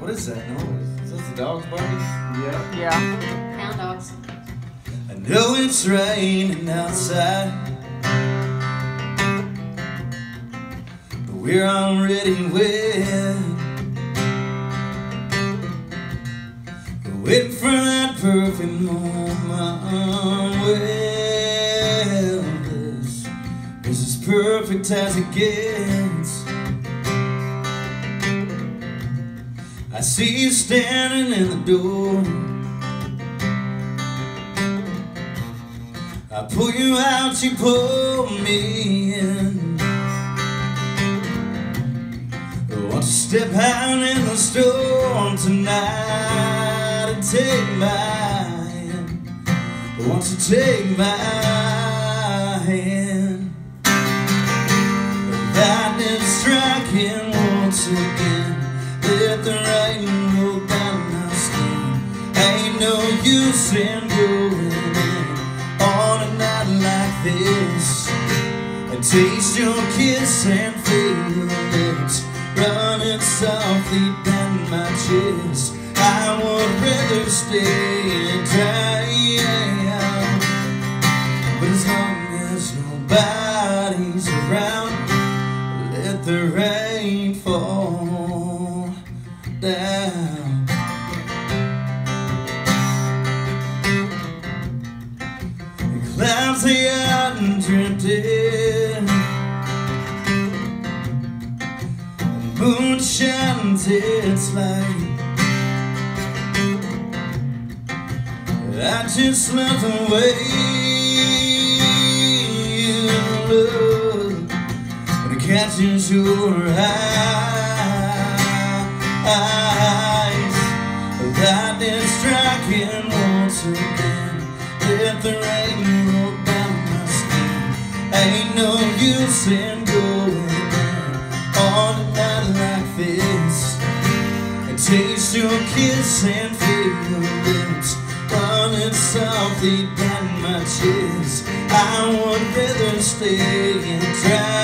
What is that noise? Is that the dogs barking? Yeah. Yeah. Hound dogs. I know it's raining outside. But we're already wet. Waiting for that perfect moment. Well, this is as perfect as it gets. I see you standing in the door. I pull you out, you pull me in. Won't you step out in the storm tonight and take my hand? Won't you take my hand? Use in on a night like this. And taste your kiss and feel it running softly down my chest. I would rather stay and dry. But as long as nobody's around, let the rain fall down. Moon shines its light. I just love the way you look when it catches your eyes. Lightning striking once again. Let the rain roll down my skin. Ain't no use in taste your kiss and feel your lips running softly down my chest. I would rather stay and try.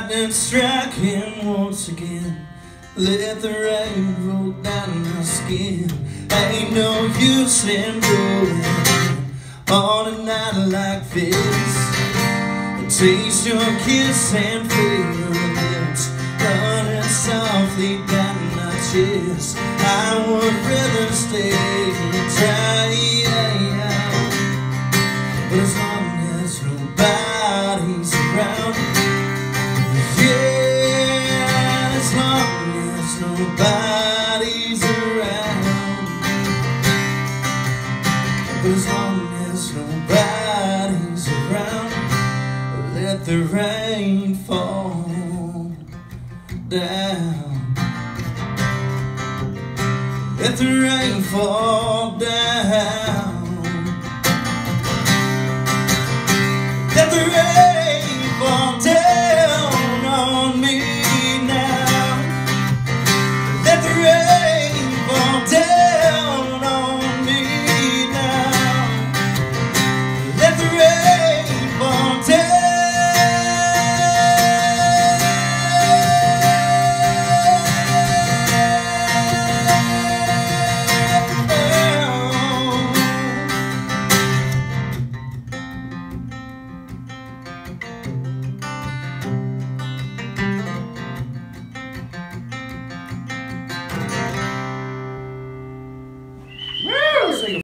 Lightning striking once again. Let the rain roll down my skin. Ain't no use in going on a night like this. Taste your kiss and feel your lips running softly down my chest. I would rather stay since nobody's around, let the rain fall down. Let the rain fall down. Let the rain